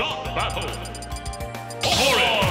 Stop battle! Three,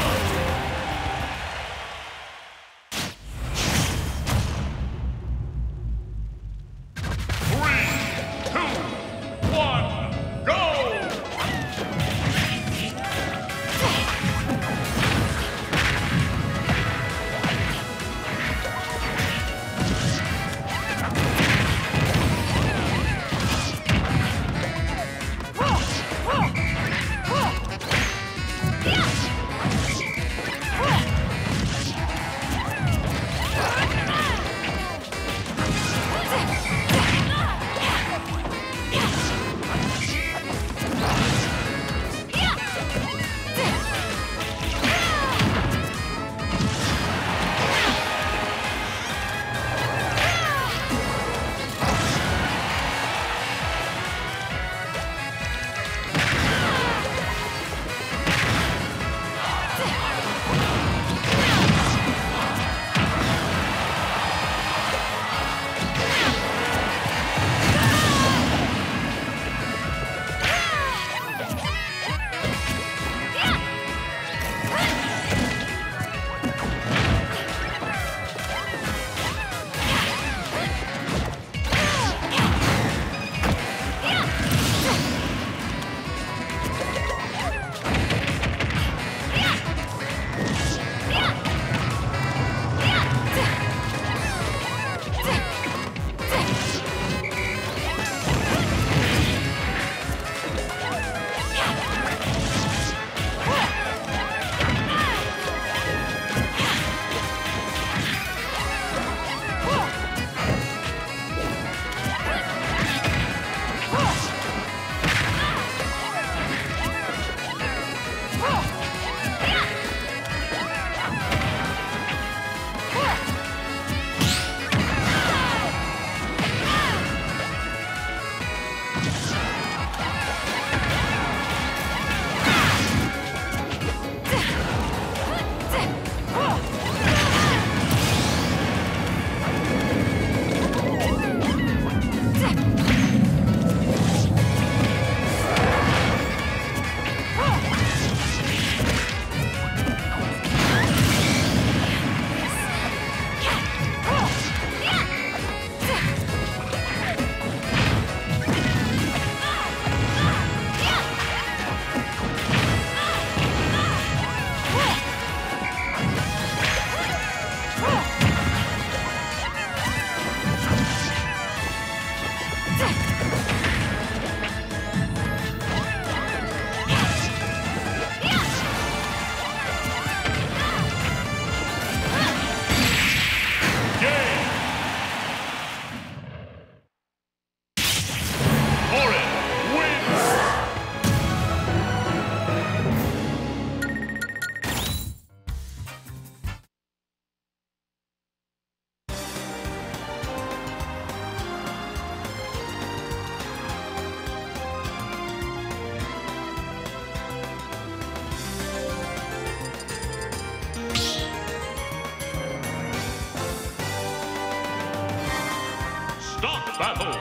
battle,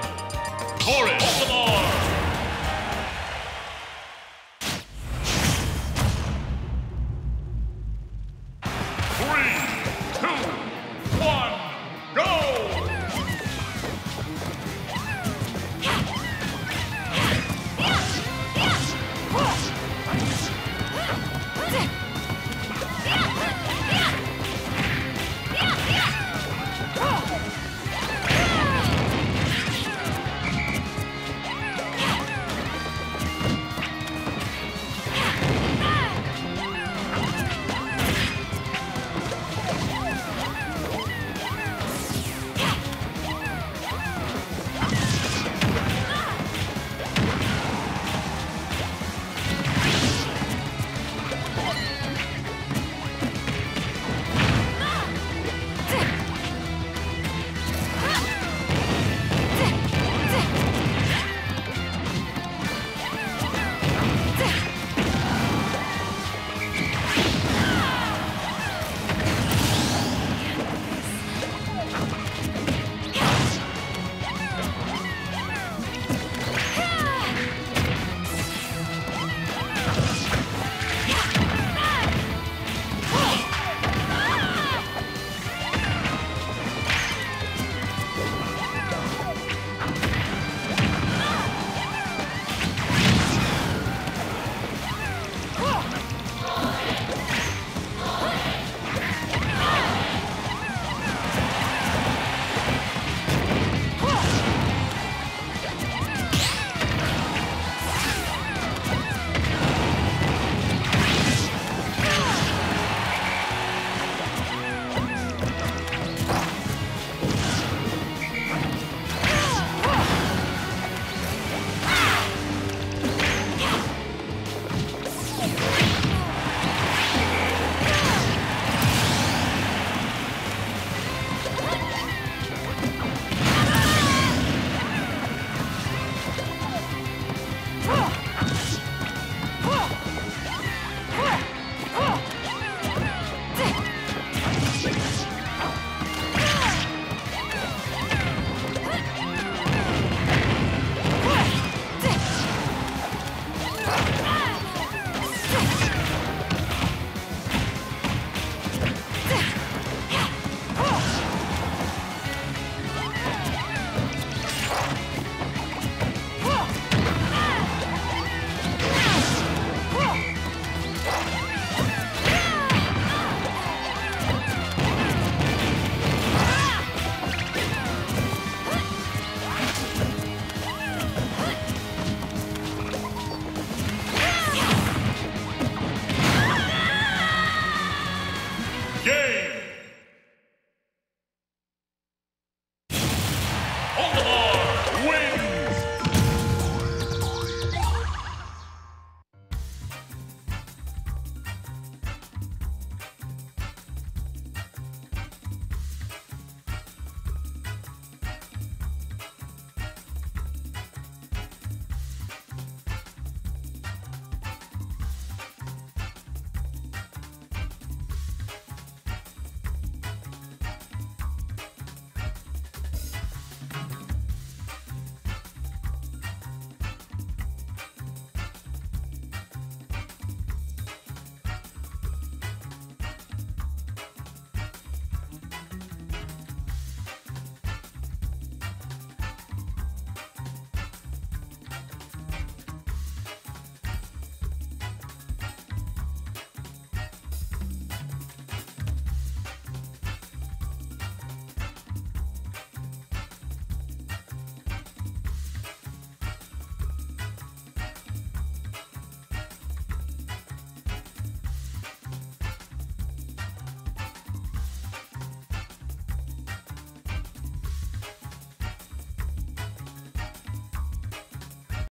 Taurus Baltimore.